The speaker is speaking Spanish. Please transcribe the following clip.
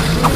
vida.